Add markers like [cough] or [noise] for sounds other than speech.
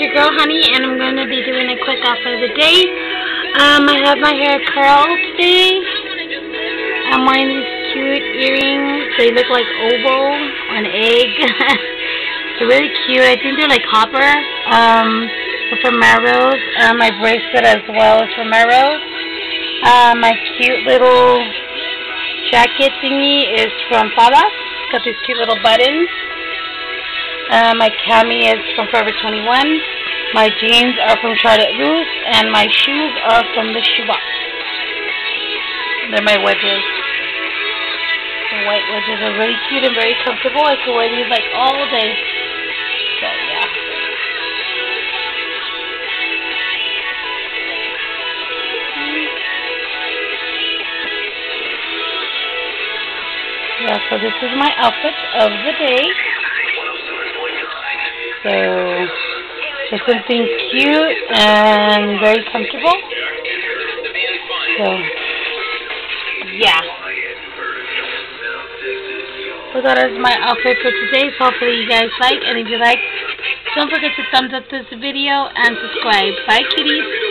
your girl, Honey, and I'm going to be doing a quick outfit of the day. Um, I have my hair curled today. I'm wearing these cute earrings. They look like oval, an egg. [laughs] they're really cute. I think they're like copper. Um, from Melrose. Uh, my bracelet as well is from Melrose. Uh, my cute little jacket thingy is from Fadas. Got these cute little buttons. Uh, my cami is from Forever 21. My jeans are from Charlotte Russe. And my shoes are from the Shoebox. They're my wedges. The white wedges are really cute and very comfortable. I can wear these like all day. So, yeah. Yeah, so this is my outfit of the day. So, just something cute and very comfortable. So, yeah. So that is my outfit for today. So hopefully you guys like. And if you like, don't forget to thumbs up this video and subscribe. Bye, kitties.